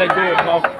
they do it,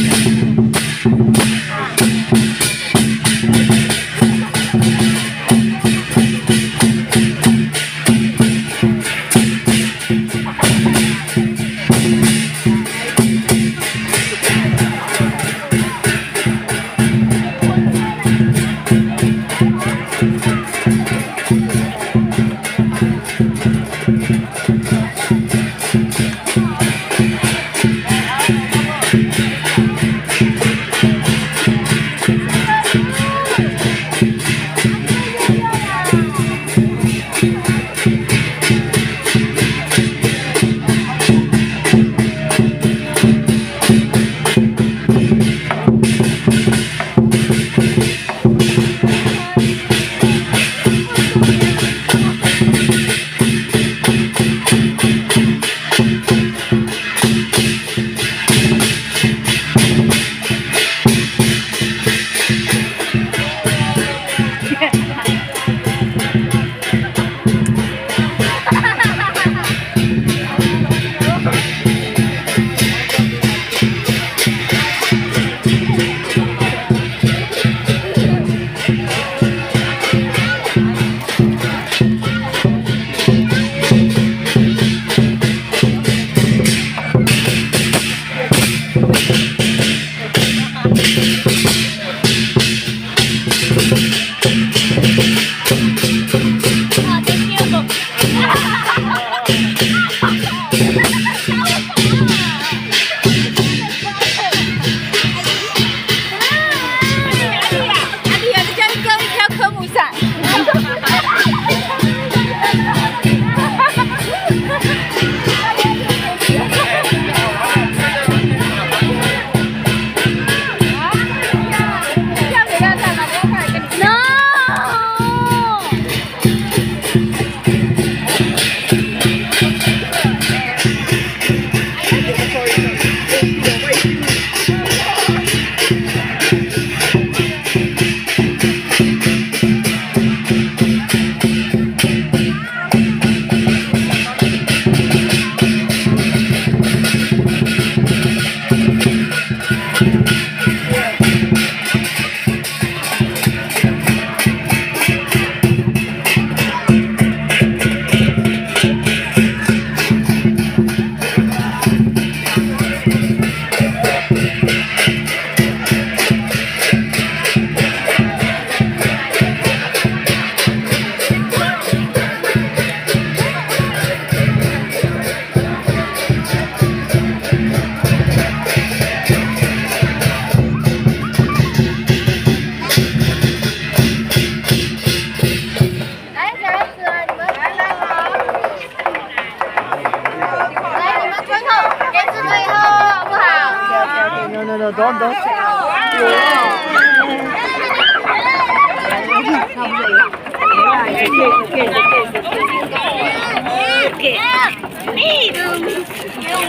Ini juga,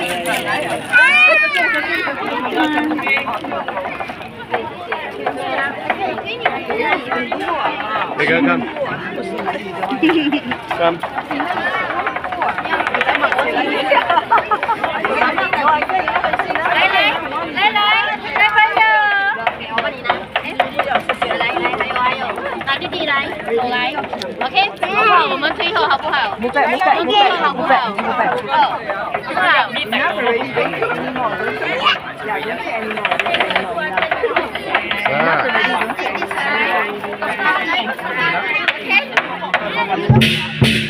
misalnya, ini juga. 我来，OK，好，我们最后好不好？不拜不拜不拜不拜不拜，二，好？不好？不拜不拜不拜不拜。Thank.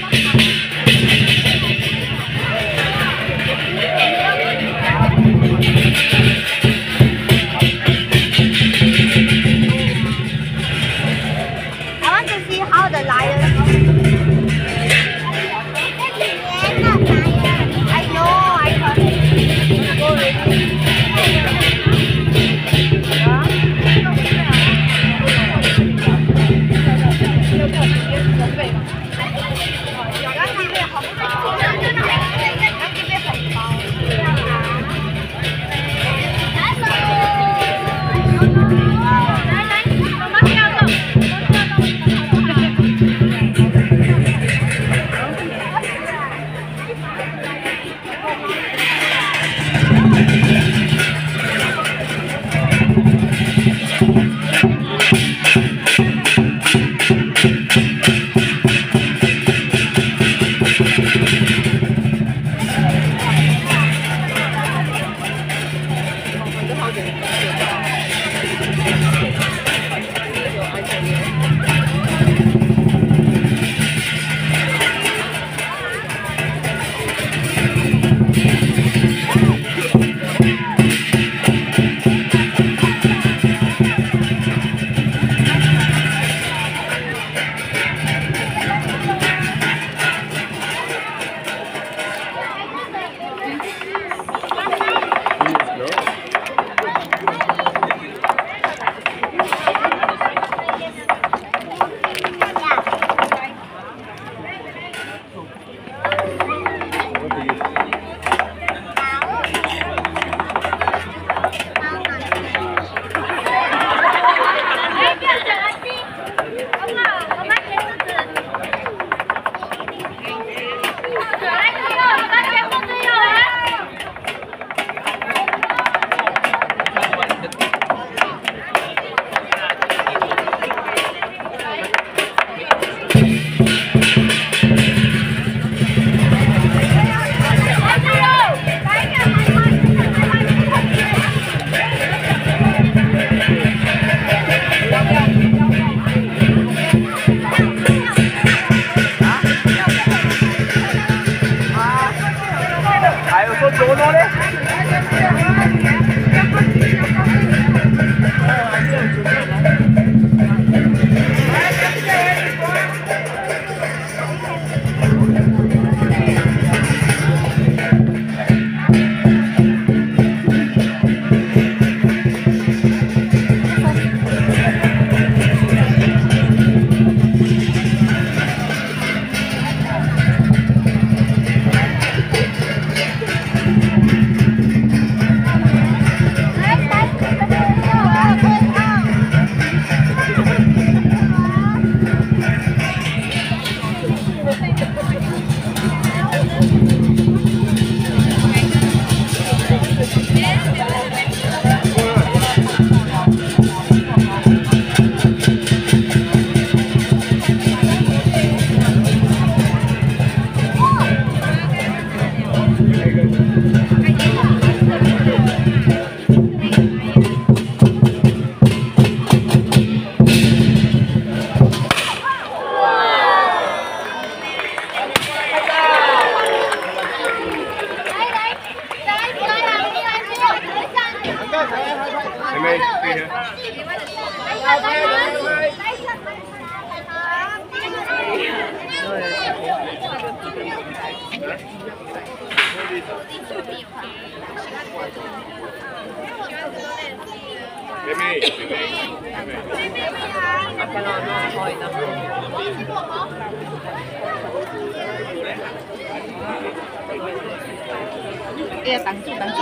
哎呀，挡住，挡住。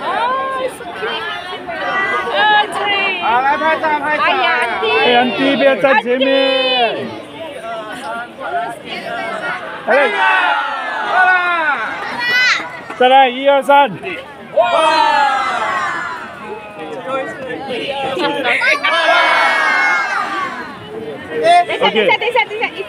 哦，是 cute。二 three。好，来拍照，拍照。哎呀，弟。太阳第一边站前面。哎，好啦。再来一二三。等一下，等一下，等一下，等一下，一